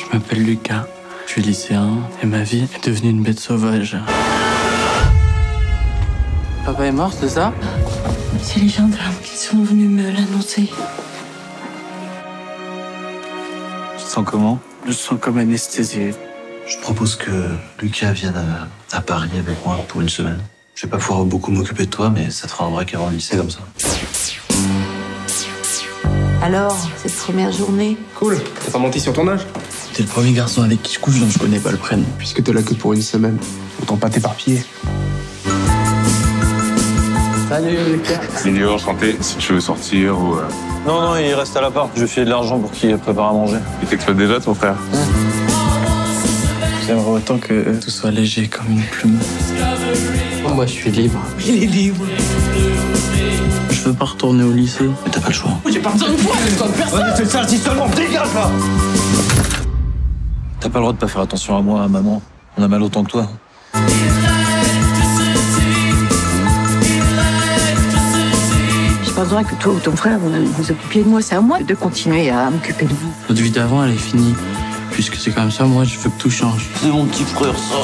Je m'appelle Lucas, je suis lycéen et ma vie est devenue une bête sauvage. Papa est mort, c'est ça? C'est les gendarmes qui sont venus me l'annoncer. Tu te sens comment? Je sens comme anesthésié. Je propose que Lucas vienne à, à Paris avec moi pour une semaine. Je vais pas pouvoir beaucoup m'occuper de toi, mais ça te fera un break avant le lycée comme ça. Alors, cette première journée? Cool. T'as pas menti sur ton âge? T'es le premier garçon avec qui je couche dont je connais pas le prénom. Puisque t'es là que pour une semaine, autant pas t'éparpiller. Salut Lucas. Milieu enchanté, si tu veux sortir ou. euh, Non, non, il reste à l'appart. Je file de l'argent pour qu'il prépare à manger. Il t'exploite déjà ton frère J'aimerais autant que tout soit léger comme une plume. Moi je suis libre. Il est libre. Je veux pas retourner au lycée. Mais t'as pas le choix. J'ai pas besoin de toi, j'ai besoin de personne. c'est ça, dis seulement, dégage là T'as pas le droit de pas faire attention à moi, à maman. On a mal autant que toi. J'ai pas besoin que toi ou ton frère vous vous occupiez de moi. C'est à moi de continuer à m'occuper de vous. Notre vie d'avant elle est finie. Puisque c'est comme ça, moi je veux que tout change. C'est mon petit frère, ça.